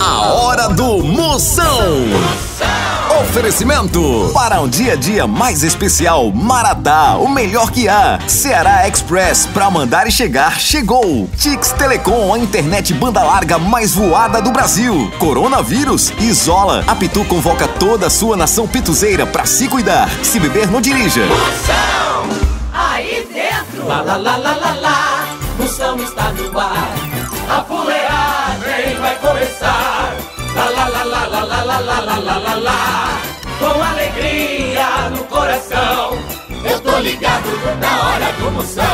A hora do Moção. Oferecimento para um dia a dia mais especial, Maratá, o melhor que há. Ceará Express, para mandar e chegar, chegou. Tix Telecom, a internet banda larga mais voada do Brasil. Coronavírus, isola. A Pitu convoca toda a sua nação pituzeira para se cuidar. Se beber, não dirija. Moção, aí dentro. Lá, lá, lá, lá, lá, lá. Moção está no ar. A fuleagem vai começar. Tô ligado na hora do Moção.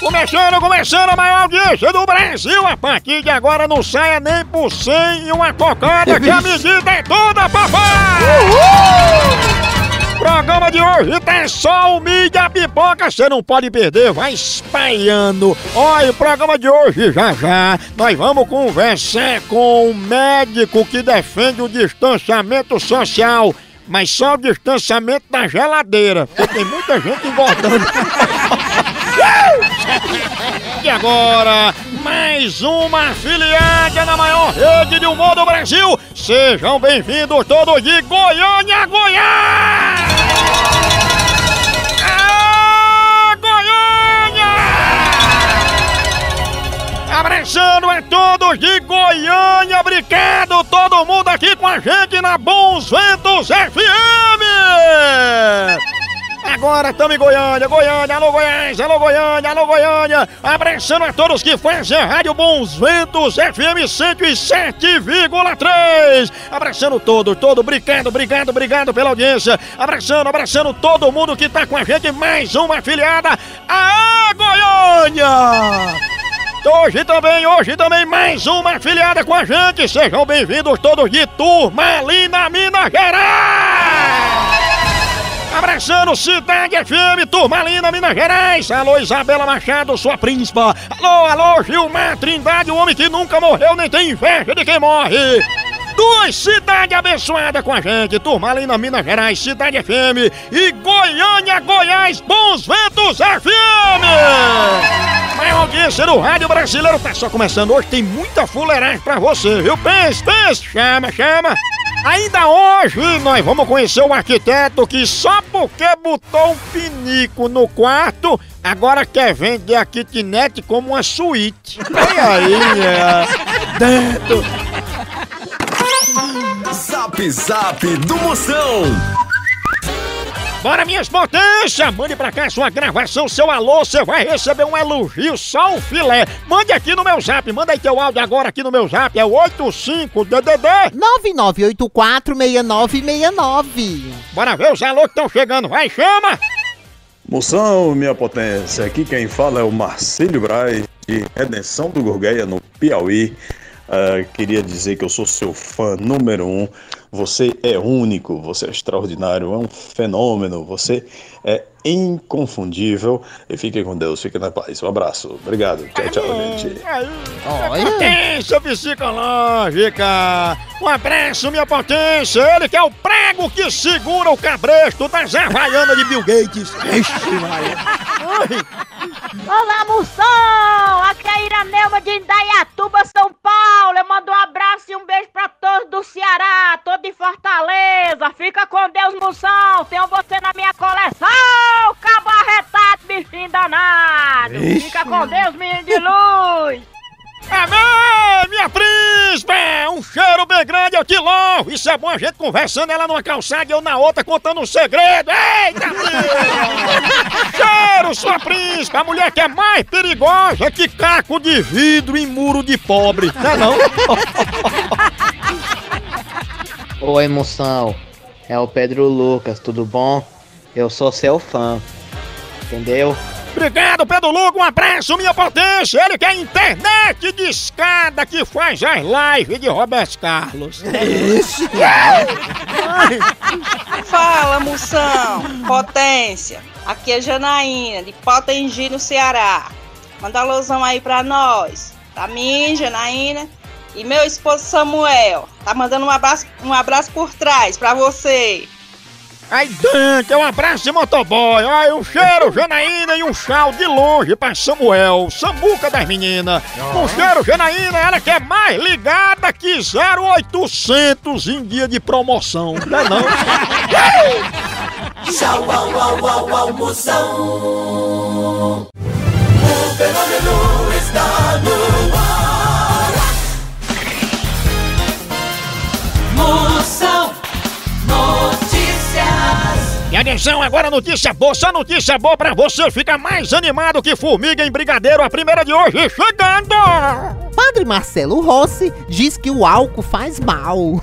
Começando, começando a maior audiência do Brasil. A partir de agora não saia nem por cem e uma cocada que a medida é toda, papai! Programa de hoje tem só o mídia pipoca, você não pode perder, vai espalhando. Olha, o programa de hoje já já nós vamos conversar com um médico que defende o distanciamento social, mas só o distanciamento da geladeira, porque tem muita gente engordando. E agora, mais uma afiliada na maior rede de humor do Brasil. Sejam bem-vindos todos de Goiânia, Goiás! Aê, Goiânia! Abraçando a todos de Goiânia, obrigado todo mundo aqui com a gente na Bons Ventos FM! Agora estamos em Goiânia, Goiânia, alô Goiás, alô Goiânia, alô Goiânia. Abraçando a todos que fazem a Rádio Bons Ventos FM 107,3. Abraçando todo, todo, obrigado, obrigado, obrigado pela audiência. Abraçando, abraçando todo mundo que tá com a gente. Mais uma afiliada. Aê, Goiânia! Hoje também, hoje também mais uma afiliada com a gente. Sejam bem-vindos todos de Turmalina, Minas Gerais! Abraçando Cidade FM, Turmalina, Minas Gerais. Alô, Isabela Machado, sua príncipa. Alô, alô, Gilmar Trindade, o homem que nunca morreu nem tem inveja de quem morre. Duas cidades abençoadas com a gente, Turmalina, Minas Gerais, Cidade FM e Goiânia, Goiás, Bons Ventos FM! Maior audiência do Rádio Brasileiro tá só começando hoje, tem muita fuleiragem pra você, viu? Pense, pense, chama, chama! Ainda hoje nós vamos conhecer um arquiteto que só porque botou um pinico no quarto, agora quer vender a kitnet como uma suíte. Vem aí, é. Dentro. Zap Zap do Moção. Bora, minhas potências! Mande pra cá sua gravação, seu alô, você vai receber um elogio, só o filé. Mande aqui no meu zap, manda aí teu áudio agora aqui no meu zap, é o 85DDD. 99846969. Bora ver os alô que estão chegando, vai, chama! Moção, minha potência, aqui quem fala é o Marcílio Braz, de Redenção do Gurgueia, no Piauí. Ah, queria dizer que eu sou seu fã número um. Você é único, você é extraordinário, é um fenômeno, você é inconfundível. E fique com Deus, fique na paz. Um abraço, obrigado. Tchau, tchau, gente. Olha. Potência psicológica! Um abraço, minha potência! Ele que é o prego que segura o cabresto das Havaianas de Bill Gates! Ixi, Maria! Olá, Moção! Aqui é a Iranelma de Indaiatuba, São Paulo. Eu mando um abraço e um beijo pra todos do Ceará, todo em Fortaleza. Fica com Deus, Moção. Tenho você na minha coleção. Cabo arretado, bichinho danado. Fica com Deus, menino de luz. Um cheiro bem grande, eu te louvo! Isso é bom a gente conversando, ela numa calçada e eu na outra contando um segredo! Eita! Cheiro, sua príncipe! A mulher que é mais perigosa que caco de vidro em muro de pobre, não é não? Oi, moção. É o Pedro Lucas, tudo bom? Eu sou seu fã. Entendeu? Obrigado, Pedro Lugo, um abraço, minha potência! Ele que é internet de escada que faz as lives de Roberto Carlos! Fala, moção! Potência! Aqui é Janaína, de Potengi, no Ceará. Manda alusão aí pra nós. Pra mim, Janaína. E meu esposo Samuel. Tá mandando um abraço, um abraço por trás pra você. Aí Dante, um abraço de motoboy. Ai, um cheiro, Janaína e um chau de longe pra Samuel, Sambuca das meninas. Um cheiro, Janaína, ela que é mais ligada que 0800 em dia de promoção. Não é não? Tchau, au, au, au, almoção. O fenômeno está no ar. Atenção, agora notícia boa, só notícia boa pra você ficar mais animado que formiga em brigadeiro. A primeira de hoje chegando! Padre Marcelo Rossi diz que o álcool faz mal.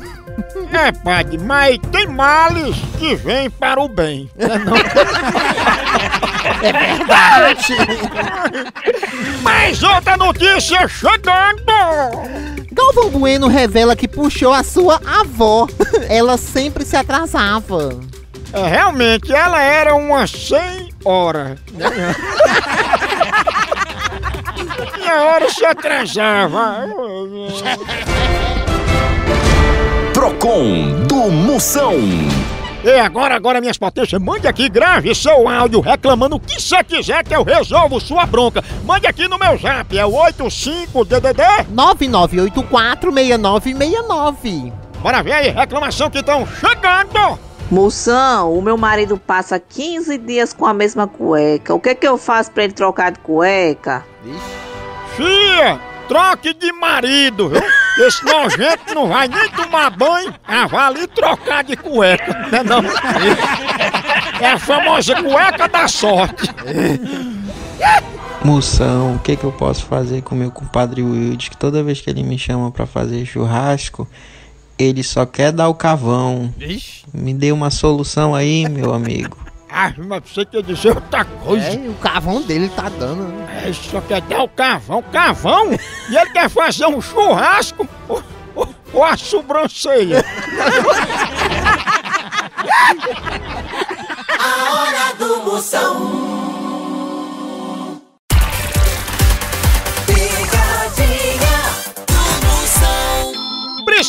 É, padre, mas tem males que vêm para o bem. É verdade. Mais outra notícia chegando! Galvão Bueno revela que puxou a sua avó. Ela sempre se atrasava. É, realmente, ela era uma 100 horas. Tinha hora se atrasava. Procon do Moção. E agora, agora, minhas potências, mande aqui, grave seu áudio reclamando o que você quiser que eu resolvo sua bronca. Mande aqui no meu zap, é o 85DDD. 99846969. Bora ver aí, reclamação que estão chegando. Moção, o meu marido passa 15 dias com a mesma cueca. O que que eu faço pra ele trocar de cueca? Fia, troque de marido, viu? Esse nojento não vai nem tomar banho, ah, vai ali trocar de cueca, né não? É a famosa cueca da sorte. Moção, o que que eu posso fazer com meu compadre Wilde? Que toda vez que ele me chama pra fazer churrasco, ele só quer dar o cavão. Me dê uma solução aí, meu amigo. Ah, mas você quer dizer outra coisa? É, o cavão dele tá dando. né? É, só quer dar o cavão, cavão? E ele quer fazer um churrasco ou, ou- ou a sobrancelha? A hora do Moção.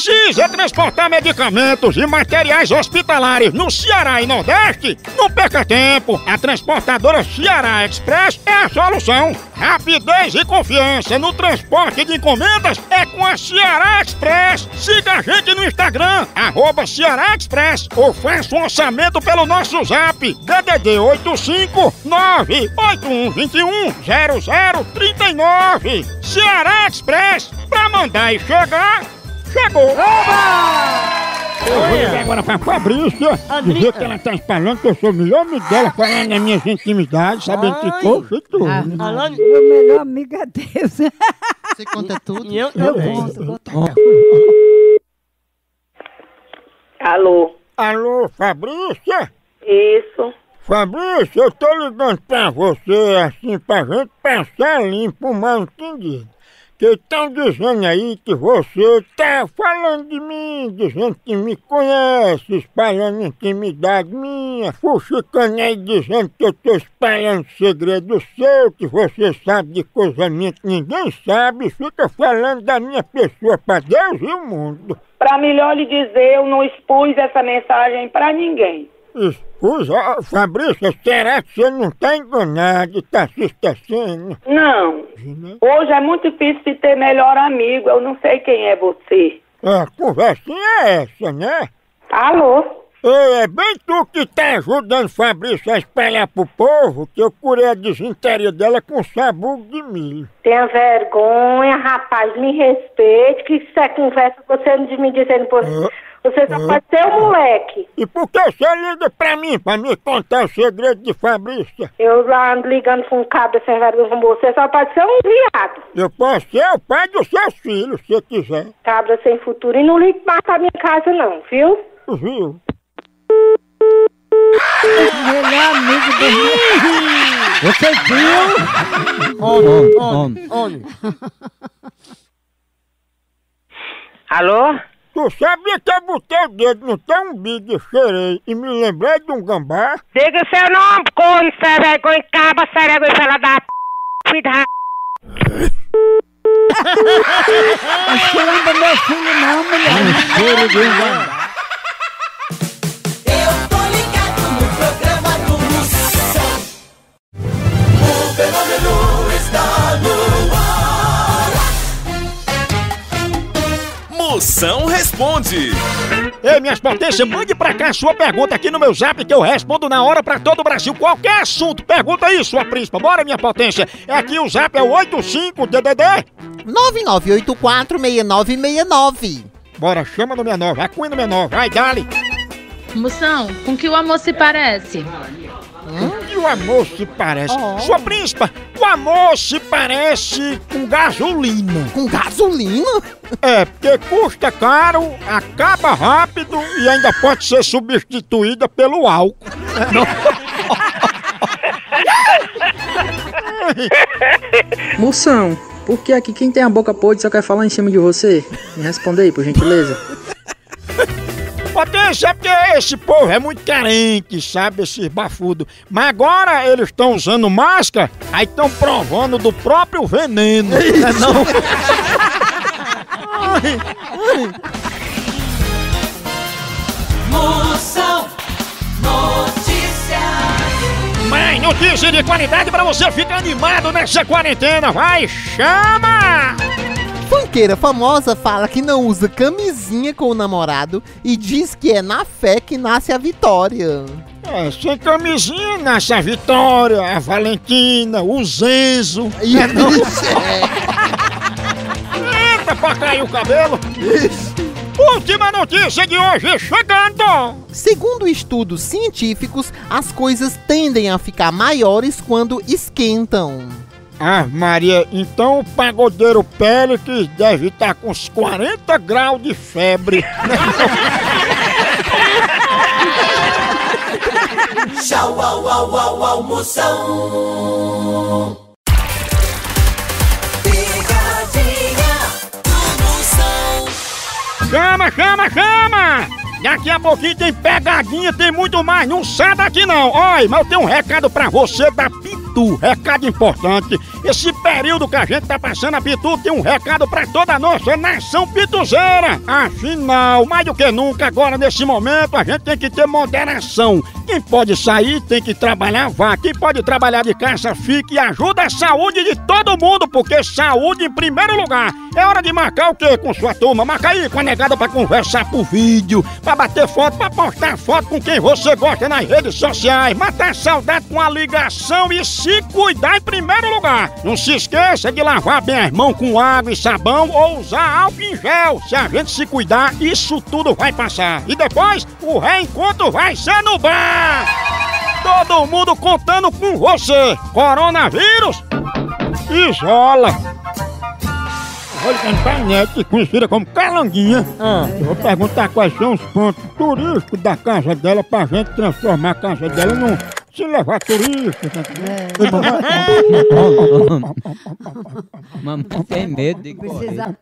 Precisa transportar medicamentos e materiais hospitalares no Ceará e Nordeste? Não perca tempo! A transportadora Ceará Express é a solução! Rapidez e confiança no transporte de encomendas é com a Ceará Express! Siga a gente no Instagram, arroba Ceará Express, ou faça um orçamento pelo nosso zap, DDD 859-8121-0039. Ceará Express, pra mandar e chegar, chegou! Eu vou ligar agora pra Fabrícia, dizer que ela tá espalhando que eu sou o melhor amigo dela, falando nas minhas intimidades, sabendo que coisa e tudo. né? Falando meu melhor amigo é Deus. Você conta tudo? eu, eu conto. Alô? Alô, Fabrícia? Isso. Fabrícia, eu tô ligando pra você assim pra gente passar limpo o mal entendido. Que estão dizendo aí que você tá falando de mim, dizendo que me conhece, espalhando intimidade minha, fuxicando aí dizendo que eu tô espalhando segredo seu, que você sabe de coisa minha que ninguém sabe, fica falando da minha pessoa pra Deus e o mundo. Pra melhor lhe dizer, eu não expus essa mensagem pra ninguém. Escusa, Fabrícia, será que você não tá enganado e tá se esquecendo? Não. Hoje é muito difícil de ter melhor amigo. Eu não sei quem é você. A conversinha é essa, né? Alô? Ei, é bem tu que tá ajudando Fabrício a espalhar pro povo que eu curei a desinteria dela com sabugo de milho. Tenha vergonha, rapaz, me respeite, que isso é conversa, você não me dizendo por... Você só pode ser um moleque. E por que você liga pra mim, pra me contar o segredo de Fabrícia? Eu lá ando ligando com um cabra sem vergonha como você, só pode ser um viado. Eu posso ser o pai dos seus filhos, se você quiser. Cabra sem futuro. E não ligue mais pra minha casa não, viu? Viu? Melhor amigo do. Você viu? Homem, homem, homem. Alô? Tu sabia que eu botei o dedo no teu umbigo e cheirei e me lembrei de um gambá? Diga o seu nome, corno, serego, caba, serego, fela da p... Cuidado. Achei ainda meu filho não, mulher. Cheiro de um gambá. Eu tô ligado no programa do Moção. O fenômeno responde. Ei, minhas potências, mande pra cá a sua pergunta aqui no meu zap que eu respondo na hora pra todo o Brasil. Qualquer assunto, pergunta aí, sua príncipa. Bora, minha potência. É aqui o zap é o 85DDD. 99846969. Bora, chama no 69, vai com no 69, vai, dale. Moção, com que o amor se parece? E o amor se parece. Sua príncipa, o amor se parece com gasolina. Com gasolina? É, porque custa caro, acaba rápido e ainda pode ser substituída pelo álcool. Moção, por que aqui quem tem a boca podre só quer falar em cima de você? Me responda aí, por gentileza. Potência esse povo é muito carente, sabe? Esses bafudos. Mas agora eles estão usando máscara, aí estão provando do próprio veneno. Não é não? Ai. Moção Notícias. Mais notícia de qualidade pra você ficar animado nessa quarentena. Vai, chama! Funkeira famosa fala que não usa camisinha com o namorado e diz que é na fé que nasce a vitória. É, sem camisinha nasce a Vitória, a Valentina, o Zenzo. É, não? Eita, pra cair o cabelo. Última notícia de hoje chegando. Segundo estudos científicos, as coisas tendem a ficar maiores quando esquentam. Ah, Maria, então o pagodeiro Péricles deve estar com uns 40 graus de febre. Tchau, au, au, au, au, Moção. Picadinha do Moção. Chama, chama, chama! Daqui a pouquinho tem pegadinha, tem muito mais, não sai daqui não. Oi, mas eu tenho um recado pra você da Pitu, recado importante. Esse período que a gente tá passando a Pitu tem um recado pra toda a nossa nação pituzeira. Afinal, mais do que nunca, agora nesse momento, a gente tem que ter moderação. Quem pode sair tem que trabalhar, vá. Quem pode trabalhar de casa, fique e ajuda a saúde de todo mundo, porque saúde em primeiro lugar. É hora de marcar o quê com sua turma? Marca aí com a negada pra conversar por vídeo, pra bater foto, pra postar foto com quem você gosta nas redes sociais, matar saudade com a ligação e se cuidar em primeiro lugar. Não se esqueça de lavar bem as mãos com água e sabão ou usar álcool em gel. Se a gente se cuidar, isso tudo vai passar. E depois, o reencontro vai ser no bar. Todo mundo contando com você. Coronavírus, isola. Na net, conhecida como Calanguinha. Eu vou perguntar quais são os pontos turísticos da casa dela pra gente transformar a casa dela num. Se levar turista. tá Mamãe tem medo de correr.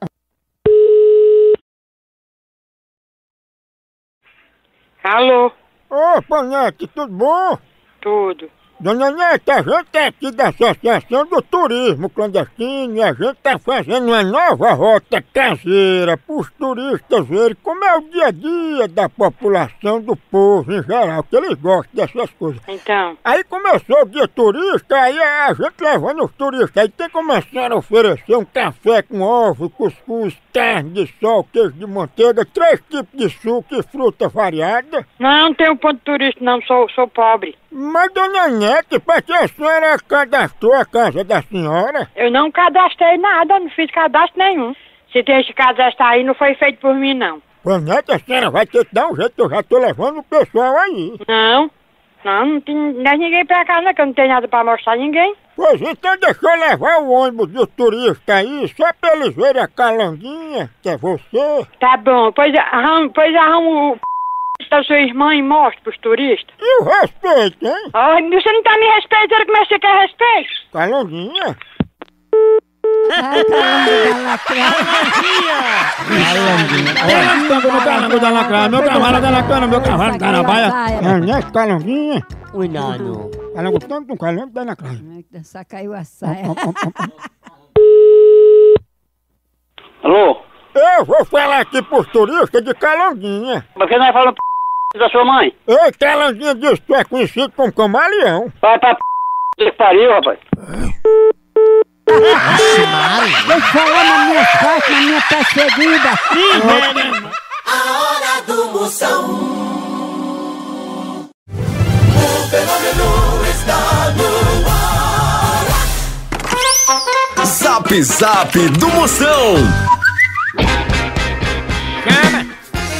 Alô? Opa, Nete, tudo bom? Tudo. Dona Nete, a gente é aqui da Associação do Turismo Clandestino e a gente tá fazendo uma nova rota caseira para os turistas verem como é o dia a dia da população, do povo em geral, que eles gostam dessas coisas. Então, Aí começou o dia turista, aí a gente levando os turistas, aí tem começando a oferecer um café com ovo, cuscuz, carne de sol, queijo de manteiga, três tipos de suco e fruta variada. não, não tenho ponto turista não, sou, sou pobre. Mas, dona Nete, pra que a senhora cadastrou a casa da senhora? Eu não cadastrei nada, não fiz cadastro nenhum. Se tem esse cadastro aí, não foi feito por mim, não. Ô, Nete, a senhora vai ter que dar um jeito, eu já tô levando o pessoal aí. Não, não, não tem não é ninguém pra cá, não, que eu não tenho nada pra mostrar a ninguém. Pois então deixa eu levar o ônibus dos turistas aí, só pra eles verem a calanguinha, que é você. Tá bom, pois arramo, pois arramo o da sua irmã e mostra pros turistas. E o respeito, hein? Ai, você não tá me respeitando, como é que você quer respeito? Calanguinha? Calanguinha no calango da lacraia, meu cavalo da lacana, meu cavalo da arabaia. É, né, calanguinha? Cuidado. Calango tanto, um calango da lacraia. Só caiu a saia. Alô? Eu vou falar aqui pros turistas de calanguinha. Por que nós falamos p... da sua mãe? Ei, calanguinha diz que tu é conhecido como camaleão. Vai pra p... que pariu, rapaz. Eu falar na minha costas, na minha perseguida. A hora do Moção. O fenômeno está no ar. Zap Zap do Moção. Chama!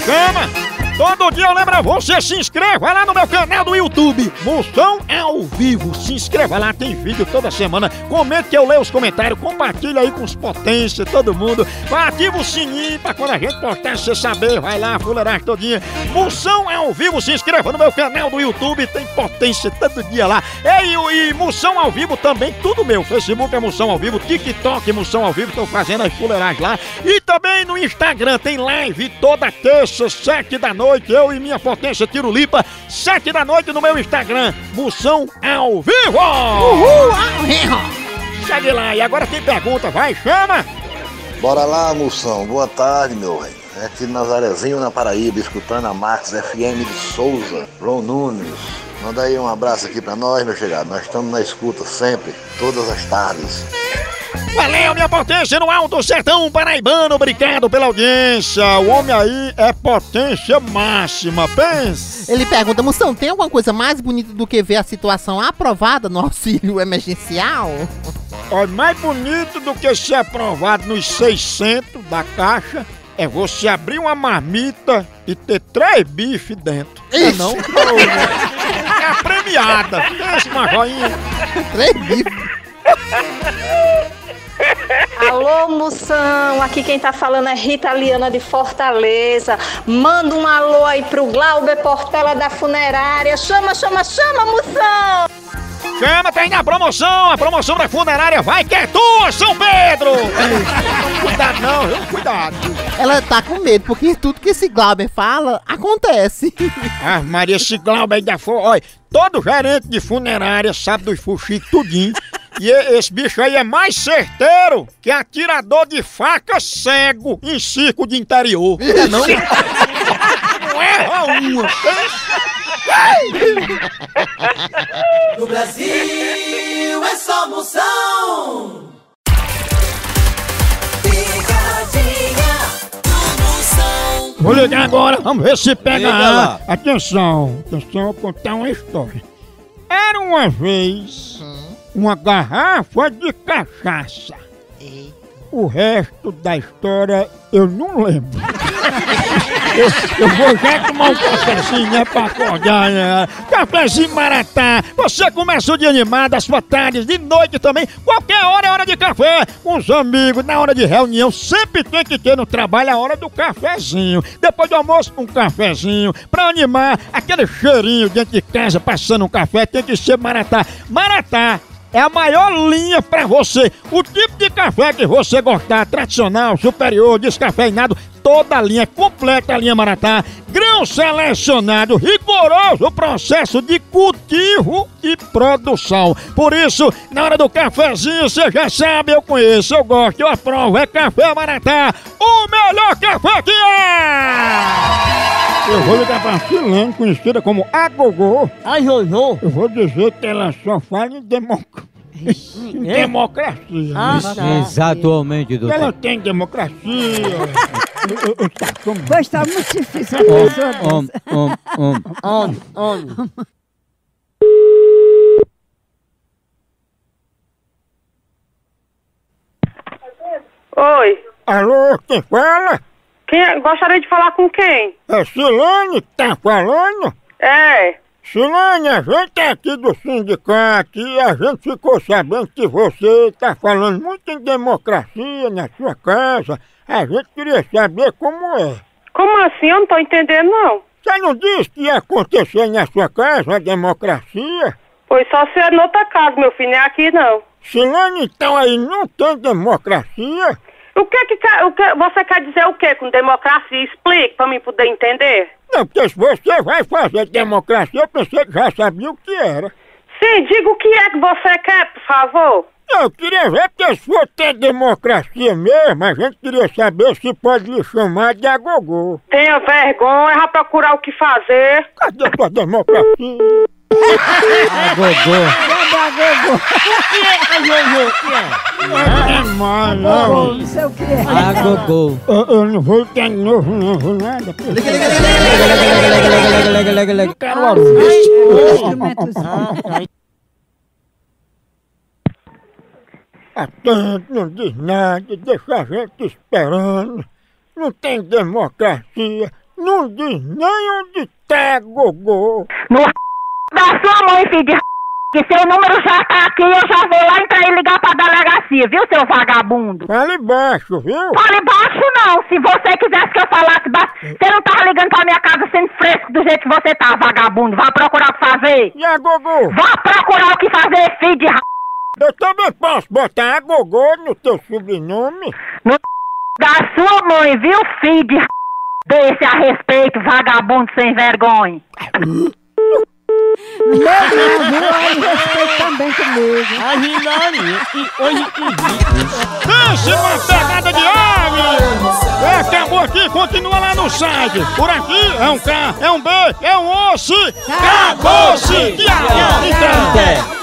Chama! Todo dia eu lembro você, se inscreva lá no meu canal do YouTube, Moção ao Vivo. Se inscreva lá, tem vídeo toda semana. Comente que eu leio os comentários, compartilha aí com os potências, todo mundo. Ativa o sininho pra quando a gente postar você saber. Vai lá, fuleiragem todinha. Moção ao Vivo, se inscreva no meu canal do YouTube, tem potência todo dia lá. E, e Moção ao Vivo também, tudo meu. Facebook é Moção ao Vivo, TikTok Moção ao Vivo, tô fazendo as fuleiragens lá. E também no Instagram tem live toda terça, sete da noite. Eu e minha potência Tiro Lipa, sete da noite no meu Instagram, Moção ao Vivo! Uhul, ao vivo! Segue lá, e agora tem pergunta, vai, chama! Bora lá, moção. Boa tarde, meu rei. É aqui de Nazarezinho, na Paraíba, escutando a Max FM de Souza, João Nunes. Manda aí um abraço aqui pra nós, meu chegado. Nós estamos na escuta sempre, todas as tardes. Valeu, minha potência no alto sertão paraibano, obrigado pela audiência. O homem aí é potência máxima, pensa. Ele pergunta, Moção, tem alguma coisa mais bonita do que ver a situação aprovada no auxílio emergencial? Olha, mais bonito do que ser aprovado nos 600 da caixa é você abrir uma marmita e ter três bifes dentro. É não? É a premiada. Pensa uma joinha. Três bifes. Alô, moção! Aqui quem tá falando é Rita Liana de Fortaleza. Manda um alô aí pro Glauber Portela da Funerária. Chama, chama, chama, moção! Chama, tem a promoção, a promoção da funerária vai que é tua, São Pedro! Cuidado não, viu? cuidado. Ela tá com medo, porque tudo que esse Glauber fala, acontece. Ah, Maria, esse Glauber aí da fo... Olha, todo gerente de funerária sabe dos fuxicos tudinho. E esse bicho aí é mais certeiro que atirador de faca cego em circo de interior. É não? Não erra uma. No Brasil é só Moção. Picadinha do Moção. Vou ligar agora, vamos ver se pega Liga a... lá. Atenção, atenção, vou contar uma história. Era uma vez uma garrafa de cachaça. O resto da história eu não lembro. eu, eu vou já tomar um cafezinho, né, pra acordar, né? Cafezinho maratá. Você começa o dia animado, as sua tarde, de noite também. Qualquer hora é hora de café. Com os amigos, na hora de reunião, sempre tem que ter no trabalho a hora do cafezinho. Depois do almoço, um cafezinho. Pra animar, aquele cheirinho dentro de casa, passando um café, tem que ser maratá. Maratá é a maior linha pra você. O tipo de café que você gostar, tradicional, superior, descafeinado, toda a linha, completa a linha Maratá. Grão selecionado, rigoroso processo de cultivo e produção. Por isso, na hora do cafezinho, você já sabe, eu conheço, eu gosto, eu aprovo. É Café Maratá, o melhor café que é! Eu vou ligar pra Filane, conhecida como Agogô. A Jojo. Eu vou dizer que ela só fala em democracia. Em democracia. Ah, né? Exatamente, doutor. Ela tem democracia. Eu- eu tá Pois tá muito difícil. Om, om, om. On, on. Oi. Alô, quem fala? Quem, é? gostaria de falar com quem? É Silane que tá falando? É. Silane, a gente é aqui do sindicato e a gente ficou sabendo que você tá falando muito em democracia na sua casa. A gente queria saber como é. Como assim? Eu não tô entendendo, não. Você não disse que ia acontecer na sua casa a democracia? Pois só se é noutra casa, meu filho, não é aqui, não. Silane, então aí não tem democracia? O que que, quer- o que você quer dizer o que com democracia? Explique pra mim poder entender. Não, porque se você vai fazer democracia, eu pensei que já sabia o que era. Sim, diga o que é que você quer, por favor. Eu queria ver porque se for ter democracia mesmo, a gente queria saber se pode lhe chamar de agogô. Tenha vergonha, vai procurar o que fazer. Cadê tua democracia? A gogô. É? É mais, não. Não sei o que é. A gogô. Eu, não vou ter novo, não vou nada. Eu quero ouvir. Atento, não diz nada, deixa a gente esperando. Não tem democracia, não diz nem onde tá gogô. No da sua mãe, filho de que seu número já tá aqui, eu já vou lá entrar e ligar pra delegacia, viu, seu vagabundo? Fale baixo, viu? Fale baixo não, se você quisesse que eu falasse baixo, você não tava ligando pra minha casa sendo fresco do jeito que você tá, vagabundo, vá procurar o que fazer. E a gogô? Vá procurar o que fazer, filho de r... Eu também posso botar a gogô no teu sobrenome? No da sua mãe, viu, filho de r... desse a respeito, vagabundo sem vergonha. Meu? Aí respeito também comigo. A Hilari, e hoje Pense uma pegada de ave! É, acabou aqui, continua lá no site. Por aqui é um K, é um B, é um osso. Acabou-se! Tchau!